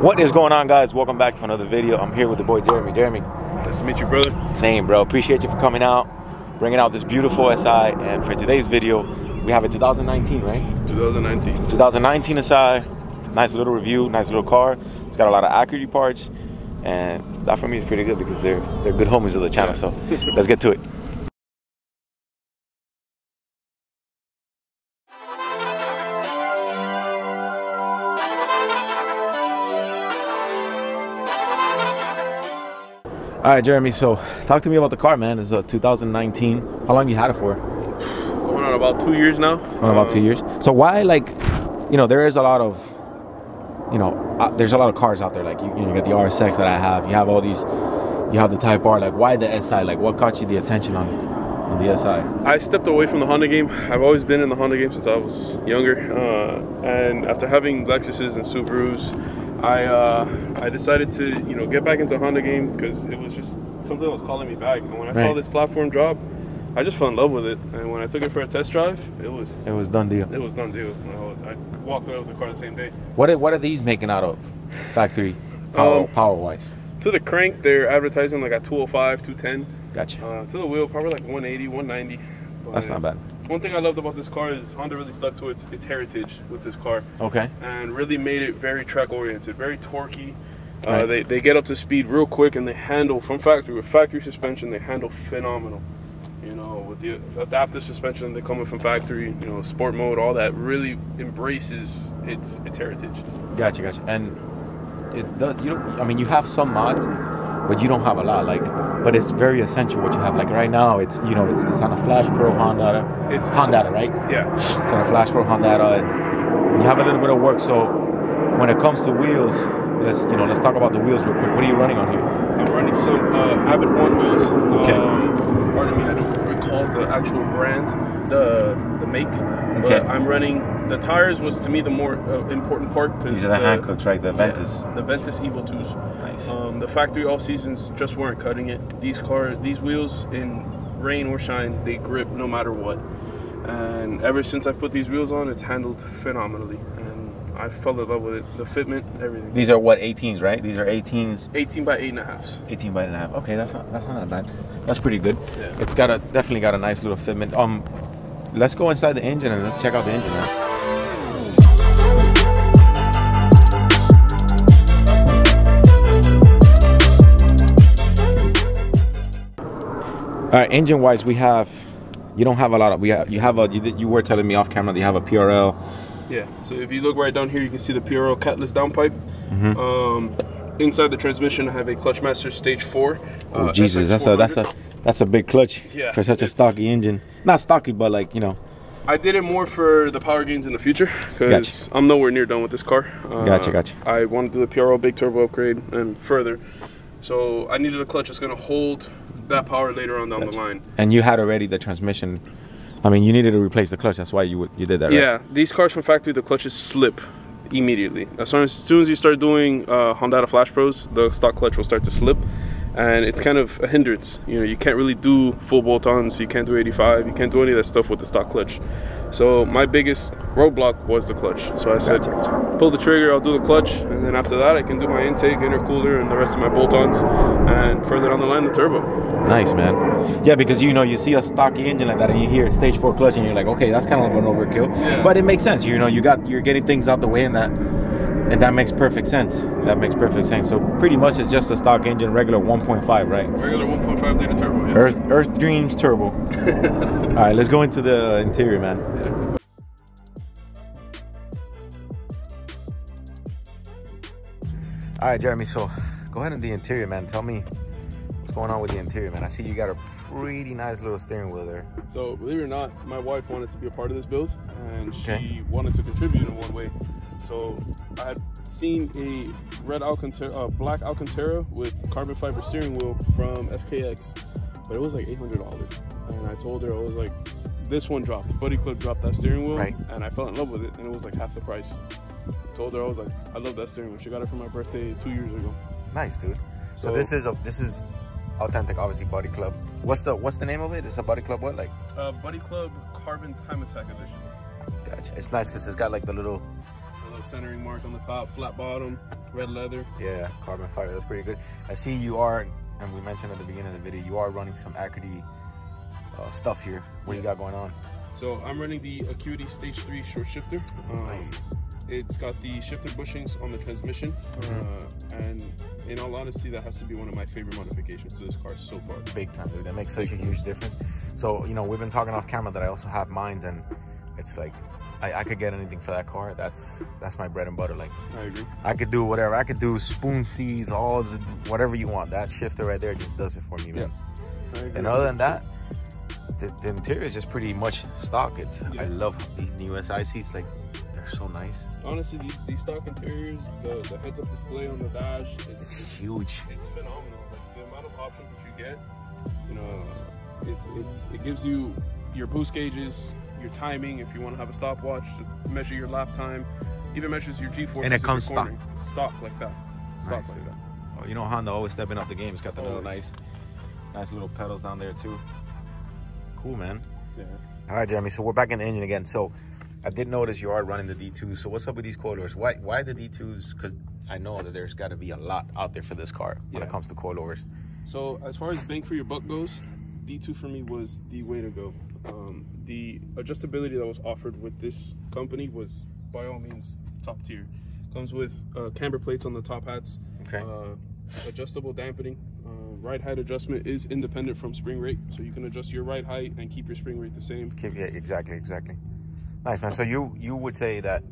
What is going on, guys? Welcome back to another video. I'm here with the boy Jeremy. Jeremy, Nice to meet you, brother. same bro. Appreciate you for coming out, bringing out this beautiful SI. And for today's video, we have a 2019, right? 2019. 2019 SI. Nice little review, nice little car. It's got a lot of Acuity parts, and that for me is pretty good because they're they're good homies of the channel. So let's get to it. All right, Jeremy. So talk to me about the car, man. It's a 2019. How long you had it for? Going on about two years now. On about two Um, years. So why, like, you know, there is a lot of, you know, uh, there's a lot of cars out there. Like, you, you know, you got the RSX that I have. You have all these. You have the Type R. Like, why the SI? Like, what caught you the attention on, on the SI? I stepped away from the Honda game. I've always been in the Honda game since I was younger. Uh, and after having Lexuses and Subarus, I uh, I decided to you know get back into Honda game because it was just something that was calling me back. And when I saw this platform drop, I just fell in love with it. And when I took it for a test drive, it was It was done deal. it was done deal. I walked away with the car the same day. What are, what are these making out of? Factory power Um, power wise. To the crank, they're advertising like a 205, 210. Gotcha. Uh, to the wheel, probably like 180, 190. That's not bad. One thing I loved about this car is Honda really stuck to its its heritage with this car Okay. and really made it very track oriented, very torquey. Uh, Right. they, they get up to speed real quick and they handle from factory with factory suspension. They handle phenomenal. You know, with the adaptive suspension they come in from factory, you know, sport mode, all that really embraces its its heritage. Gotcha, gotcha. And it does. You don't. I mean, you have some mods, but you don't have a lot. Like, but it's very essential what you have. Like right now, it's you know, it's, it's on a Flash Pro Hondata. It's- Hondata, right? Yeah. It's on a Flash Pro Hondata, and, and you have a little bit of work. So when it comes to wheels, let's you know, let's talk about the wheels real quick. What are you running on here? I'm running some uh, Avid One wheels. Okay. Um, pardon me, I don't recall the actual brand, the the make. Okay. But I'm running. The tires was to me the more uh, important part. 'cause These are the the Hankooks, right? The Ventus. Yeah, the Ventus Evo 2s. Nice. Um, the factory all seasons just weren't cutting it. These car, these wheels in rain or shine, they grip no matter what. And ever since I put these wheels on, it's handled phenomenally, I fell in love with it. The fitment, everything. These are what 18s, right? These are 18s. 18 by eight and a half. 18 by and a half. Okay, that's not that's not that bad. That's pretty good. Yeah. It's got a definitely got a nice little fitment. Um, let's go inside the engine and let's check out the engine now. All right, engine wise, we have. You don't have a lot of. We have. You have a. You, you were telling me off camera that you have a PRL. Yeah. So if you look right down here, you can see the PRL catless downpipe. Mm-hmm. Um, inside the transmission, I have a Clutchmaster Stage Four. Oh uh, Jesus, that's a that's a that's a big clutch Yeah, for such a stocky engine. Not stocky, but like you know. I did it more for the power gains in the future because Gotcha. I'm nowhere near done with this car. Uh, Gotcha, gotcha. I want to do the PRL big turbo upgrade and further. So I needed a clutch that's going to hold that power later on down the line. And you had already the transmission. I mean, you needed to replace the clutch. That's why you you did that, right? Yeah, these cars from factory, the clutches slip immediately. As soon as, as, soon as you start doing uh, Hondata Flash Pros, the stock clutch will start to slip. And it's kind of a hindrance. You know, you can't really do full bolt-ons. You can't do 85. You can't do any of that stuff with the stock clutch. So my biggest roadblock was the clutch. So I said, pull the trigger, I'll do the clutch, and then after that, I can do my intake, intercooler, and the rest of my bolt-ons. And further down the line, the turbo. Nice, man. Yeah, because you know you see a stocky engine like that, and you hear stage four clutch, and you're like, okay, that's kind of an overkill. Yeah. But it makes sense. You know, you got you're getting things out the way, in that and that makes perfect sense. That makes perfect sense. So pretty much it's just a stock engine, regular 1.5, right? Regular 1.5 liter turbo. Yes. Earth Earth Dreams Turbo. All right, let's go into the interior, man. All right, Jeremy. So go ahead and the interior, man. Tell me what's going on with the interior, man. I see you got a pretty nice little steering wheel there. So believe it or not, my wife wanted to be a part of this build, and Okay. she wanted to contribute in one way. So I had seen a red Alcantara, uh, black Alcantara with carbon fiber steering wheel from FKX, but it was like eight hundred dollars. And I told her I was like, this one dropped. Buddy Club dropped that steering wheel, Right. and I fell in love with it, and it was like half the price. Told her I was like, I love that steering wheel. She got it for my birthday two years ago. Nice, dude. So, So- this is a this is authentic, obviously Buddy Club. What's the what's the name of it? It's a Buddy Club what like? Uh, Buddy Club Carbon Time Attack Edition. Gotcha. It's nice because it's got like the little The uh, centering mark on the top, flat bottom, red leather. Yeah, carbon fiber. That's pretty good. I see you are, and we mentioned at the beginning of the video, you are running some Acuity uh, stuff here. What you got going on? So I'm running the Acuity Stage 3 short shifter. Um, Nice. It's got the shifter bushings on the transmission. Uh, and in all honesty, that has to be one of my favorite modifications to this car so far. Big time, dude. That makes such a huge difference. So you know, we've been talking off camera that I also have mines, and it's like I, I could get anything for that car. That's that's my bread and butter. Like I agree. I could do whatever. I could do spoon seas, all the whatever you want. That shifter right there just does it for me, man. I agree. And other than that, the, the interior is just pretty much stock. It's Yeah. I love these new SI seats. Like they're so nice. Honestly, these, these stock interiors, the, the heads-up display on the dash, it's, It's huge. It's phenomenal. Like the amount of options that you get, you know, it's it's it gives you your boost gauges, your timing if you want to have a stopwatch to measure your lap time, even measures your G-forces. And it comes stock. Stock like that. Stock Nice. like that. Oh, you know Honda always stepping up the game. It's got the little nice, nice little pedals down there too. Cool, man. Yeah. All right, Jeremy. So we're back in the engine again. So I did notice you are running the D2s. So what's up with these coilovers? Why why the D2s? Because I know that there's got to be a lot out there for this car when it comes to coilovers. So as far as bang for your buck goes, D2 for me was the way to go. Um, the adjustability that was offered with this company was by all means top tier. Comes with uh, camber plates on the top hats, Okay. uh, adjustable dampening. Uh, ride height adjustment is independent from spring rate, so you can adjust your ride height and keep your spring rate the same. Keep- Yeah, exactly, exactly. Nice, man. So you you would say that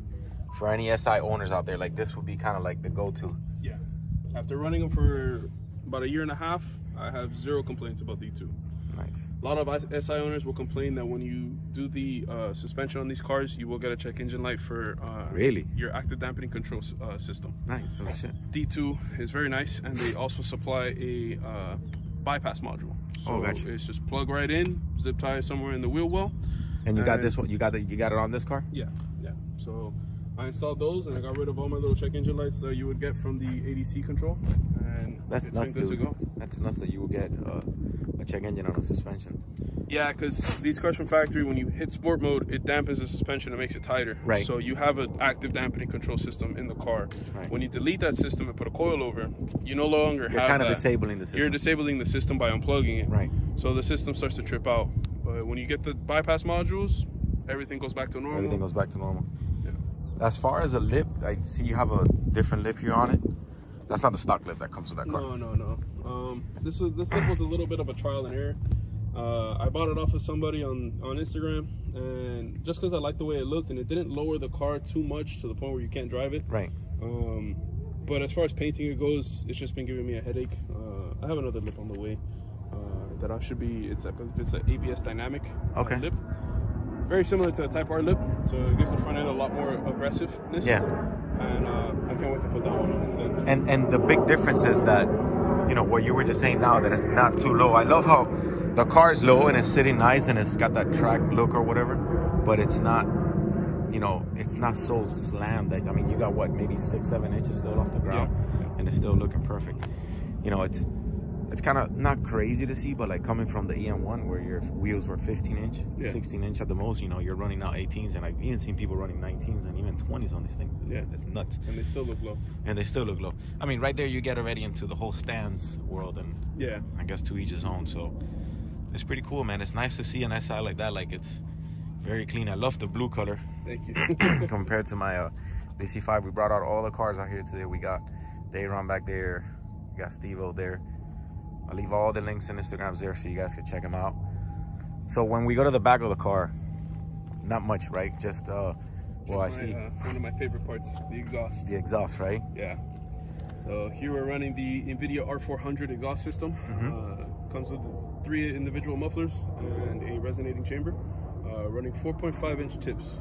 for any SI owners out there, like this would be kind of like the go-to. Yeah. After running them for about a year and a half, I have zero complaints about D2. Nice. A lot of SI owners will complain that when you do the uh, suspension on these cars, you will get a check engine light for uh, Really? your active dampening control uh, system. Nice. Oh, shit. D2 is very nice, and they also supply a uh, bypass module. So Oh, gotcha. it's just plug right in, zip tie somewhere in the wheel well. And you got this one. You got it. You got it on this car. Yeah, yeah. So I installed those, and I got rid of all my little check engine lights that you would get from the ADC control, and That's nuts, been good dude. to go. That's nuts that you will get uh, check engine on a suspension. Yeah, because these cars from factory, when you hit sport mode, it dampens the suspension and makes it tighter. Right. So you have an active dampening control system in the car. Right. When you delete that system and put a coil over, you no longer You're have kind of that. disabling the system. You're disabling the system by unplugging it. right. So the system starts to trip out. But when you get the bypass modules, everything goes back to normal. Everything goes back to normal. Yeah. As far as a lip, I see you have a different lip here on it. That's not the stock lip that comes with that car. No, no, no. Um, this was this lip was a little bit of a trial and error. Uh, I bought it off of somebody on on Instagram, and just because I liked the way it looked, and it didn't lower the car too much to the point where you can't drive it. Right. Um, but as far as painting it goes, it's just been giving me a headache. Uh, I have another lip on the way uh, that I should be. It's a, it's an ABS dynamic uh, Okay. lip, very similar to a Type R lip. So it gives the front end a lot more aggressiveness. Yeah. And uh, I can't wait to put that one on instead. And and the big difference is that, you know, what you were just saying now that it's not too low. I love how the car is low and it's sitting nice and it's got that track look or whatever, but it's not, you know, it's not so slammed. Like I mean, you got what, maybe six, seven inches still off the ground, and it's still looking perfect. You know, it's it's kind of not crazy to see, but like coming from the EM1 where your wheels were 15 inch, Yeah. 16 inch at the most, you know, you're running now 18s, and I've even seen people running 19s and even 20s on these things. It's, Yeah. it's nuts And they still look low. and they still look low. I mean, right there you get already into the whole stands world, and Yeah. I guess to each his own. So it's pretty cool, man. It's nice to see an SI like that. Like it's very clean. I love the blue color Thank you. compared to my uh, DC5. We brought out all the cars out here today. We got Dayron back there. We got Steve-O there. I'll leave all the links and Instagrams there so you guys can check them out. So when we go to the back of the car, not much, right? Just uh, well, I my, see uh, one of my favorite parts, the exhaust. the exhaust, right? Yeah. So here we're running the Invidia R400 exhaust system. Mm-hmm. Uh, comes with three individual mufflers and a resonating chamber. Uh, running 4.5 inch tips.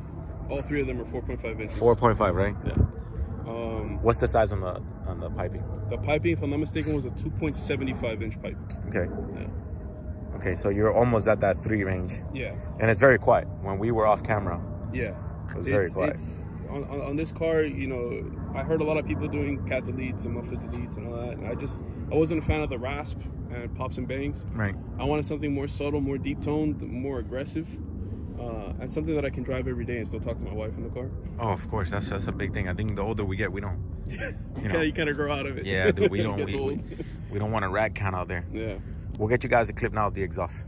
All three of them are 4.5 inches. 4.5, right? Yeah. Um, What's the size on the on the piping? the piping, if I'm not mistaken, was a 2.75 inch pipe. Okay. Yeah. Okay, so you're almost at that three range, Yeah. and it's very quiet. When we were off camera, Yeah. it was very quiet. it's- on, on, on this car, you know, I heard a lot of people doing cat deletes and muffler deletes and all that, and I just I wasn't a fan of the rasp and pops and bangs. Right. I wanted something more subtle, more deep toned, more aggressive. Uh, and something that I can drive every day and still talk to my wife in the car. Oh, of course. That's that's a big thing. I think the older we get, we don't. You, know. you kind of grow out of it. Yeah, dude. We don't. we, we, we don't want a rat count out there. yeah. We'll get you guys a clip now of the exhaust.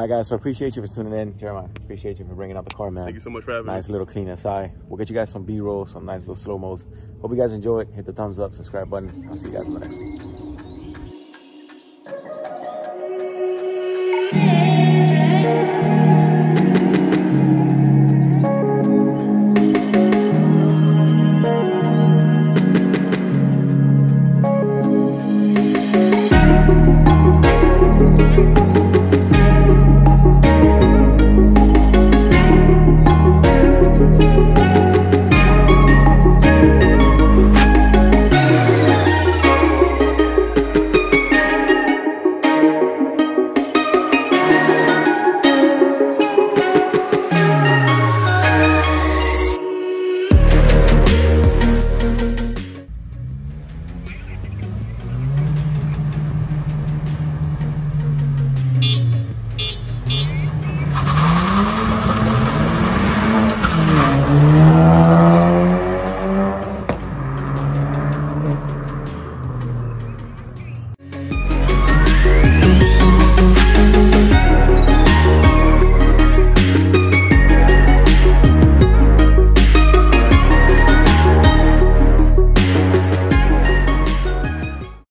All right, guys. So appreciate you for tuning in, Jeremiah. Appreciate you for bringing out the car, man. Thank you so much for having Nice me. Nice little clean SI. We'll get you guys some B-roll, some nice little slow-mos. Hope you guys enjoy it. Hit the thumbs up, subscribe button. I'll see you guys in the next one.